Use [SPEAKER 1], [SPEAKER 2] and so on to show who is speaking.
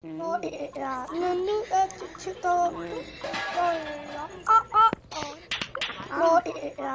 [SPEAKER 1] 我
[SPEAKER 2] 呀，妹妹爱吃土豆。我呀，啊啊啊！
[SPEAKER 3] 我呀。